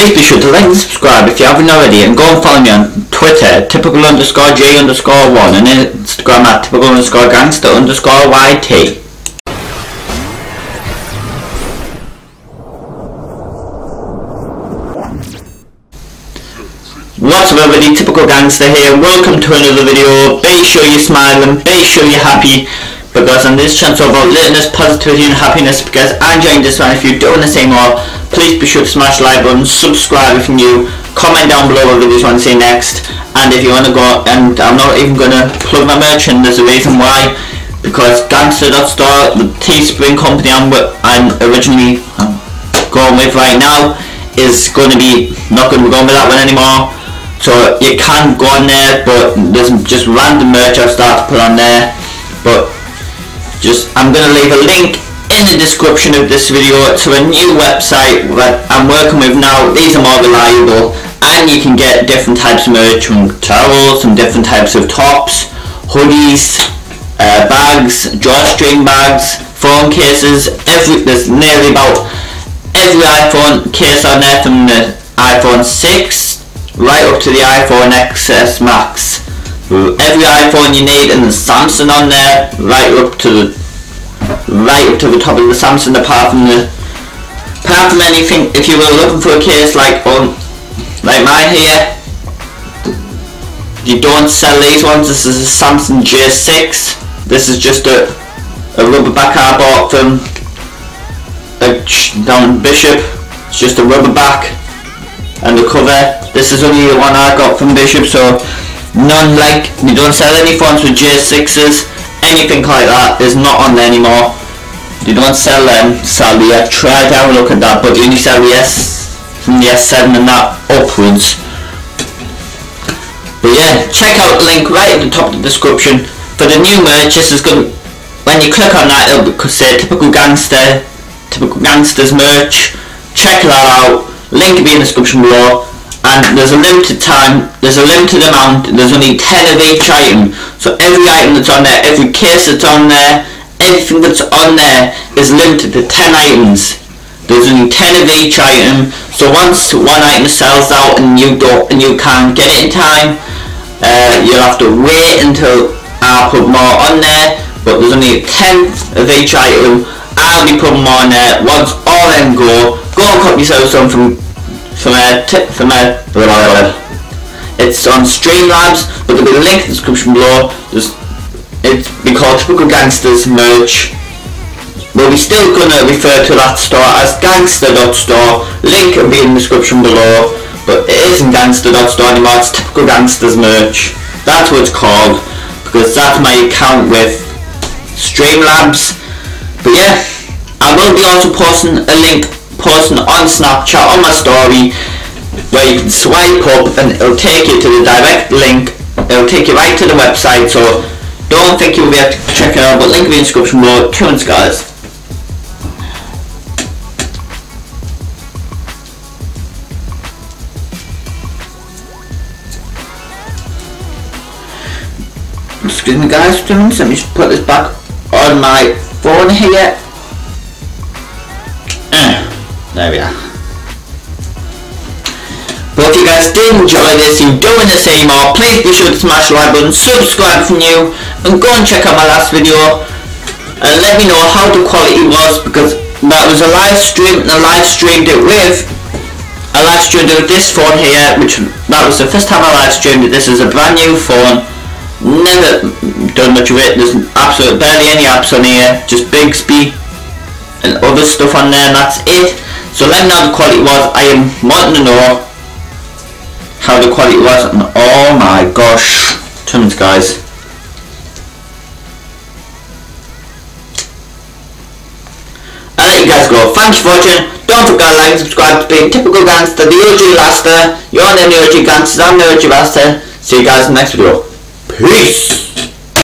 Please be sure to like and subscribe if you haven't already and go and follow me on Twitter, typical underscore G underscore 1 and Instagram at typical underscore gangster underscore YT. What's up everybody, Typical Gangster here, welcome to another video, be sure you're smiling, be sure you're happy, because on this channel about litness, positivity and happiness, because I'm enjoying this one, if you're doing the same or please be sure to smash the like button, subscribe if you're new, comment down below what videos you want to see next, and if you want to go, and I'm not even going to plug my merch, and there's a reason why, because Gangster.store, the Teespring company I'm, I'm originally going with right now, is going to be, not going to be going with that one anymore, so you can go on there but there's just random merch I've started to put on there. But just I'm to leave a link in the description of this video to a new website that I'm working with now these are more reliable and you can get different types of merch from towels and different types of tops hoodies uh, bags drawstring bags phone cases every there's nearly about every iPhone case on there from the iPhone 6 right up to the iPhone XS Max. Every iPhone you need and the Samsung on there, right up to the right up to the top of the Samsung apart from the apart from anything if you were looking for a case like um like mine here you don't sell these ones. This is a Samsung J6 this is just a, a rubber back I bought from a, down Bishop. It's just a rubber back and the cover. This is only the one I got from Bishop so none like you don't sell any phones with J6s anything like that is not on there anymore. You don't sell them sadly. I tried to have a look at that but you only sell the S from the S7 and that upwards. But yeah check out the link right at the top of the description for the new merch this is good when you click on that it'll say typical gangster typical gangsters merch. Check that out. Link will be in the description below and there's a limited time there's a limited amount there's only 10 of each item. So every item that's on there every case that's on there everything that's on there is limited to 10 items. There's only 10 of each item. So once one item sells out and you don't and you can't get it in time uh, you'll have to wait until I put more on there. But there's only 10 of each item. I'll be putting more on there. Once all them go go and cut yourself some from blah, blah. it's on Streamlabs but there'll be a link in the description below. Just it's be called Typical Gangsters merch. But we'll be still gonna refer to that store as gangster.store link will be in the description below. But it isn't gangster.store anymore it's Typical Gangsters merch. That's what it's called because that's my account with Streamlabs. But yeah I will be also posting a link posting on Snapchat on my story where you can swipe up and it'll take you to the direct link. It'll take you right to the website so don't think you'll be able to check it out but link in the description below. Tunes guys. Excuse me guys let me just put this back on my phone here there we are. But if you guys did enjoy this, you're doing the same or please be sure to smash the like button, subscribe for new, and go and check out my last video and let me know how the quality was because that was a live stream and I live streamed it with I live streamed it with this phone here which that was the first time I live streamed it this is a brand new phone never done much of it there's absolutely barely any apps on here just Bixby and other stuff on there and that's it so let me know the quality was. I am wanting to know how the quality was and oh my gosh. Tons guys. I'll let you guys go. Thanks for watching. Don't forget to like and subscribe to be Typical Gangster, the OG Laster. You're the OG gangster. I'm the OG Master. See you guys in the next video. Peace!